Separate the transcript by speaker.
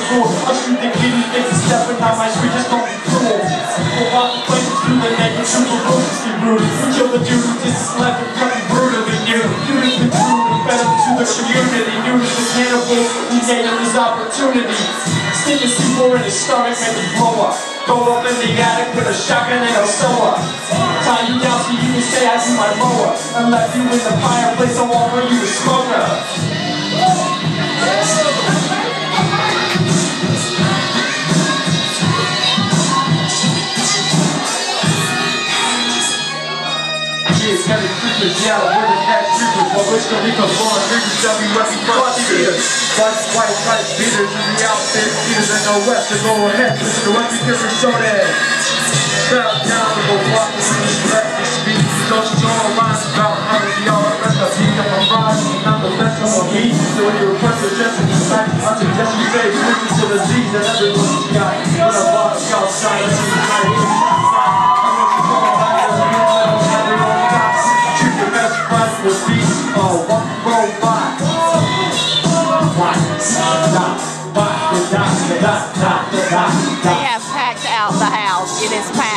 Speaker 1: rule. I shoot the kitty, it's a stepping on my street, just don't be cool. Go out the flames through the naked, shoot the ruthlessly rude. We kill the dude who left and fucking brutally new. You have been true and up to the community. New to the cannibals, we gave him his opportunity. Stick a C4 in his stomach, make him blow up. Go up in the attic with a shotgun and a up. Tie you down so you can say I do my mower. And left you in the fireplace, I for you
Speaker 2: Kelly Creepers, yeah, we're the cat creepers. While Wiz Khalifa born niggas, WF front beaters. White, white, white beaters in the outfit, beaters in the west, to go ahead, listen to what we give her show that. Down, we go walk through the black speed. Don't you know rhymes about how to be all rest of I'm a rhyme, I'm the best of me. So when you request a just in the site, I suggest you say, listen to the Z's that everyone's got.
Speaker 3: They have packed out the house. It is packed.